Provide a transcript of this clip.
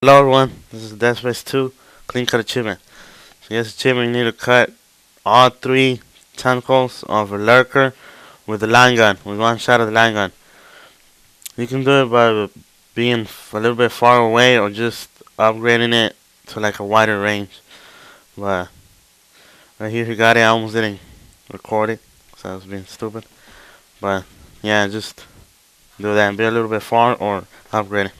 Hello everyone, this is Dead Space 2 Clean Cut Achievement. So yes achievement you need to cut all three tentacles of a lurker with the line gun, with one shot of the line gun. You can do it by being a little bit far away or just upgrading it to like a wider range. But right here you got it, I almost didn't record it so I was being stupid. But yeah, just do that and be a little bit far or upgrade it.